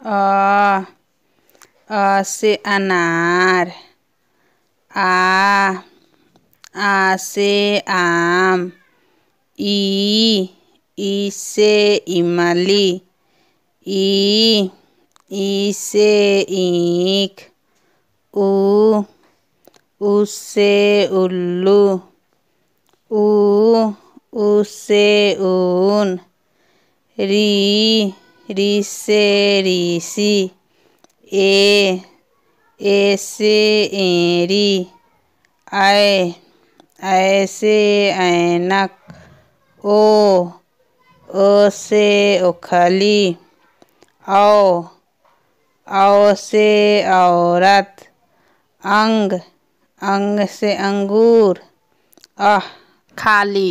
अ अ से अनार आ आ से आम ई ई से इमली ई ई से ईख ऊ से उल्लू ऊ से ऊन री री से ऋषि ए ए से एरी, ऐ, ऐसे, ऐनक, ओ ओ से उखली औ औ से औरत, अंग अंग से अंगूर, अह, खाली।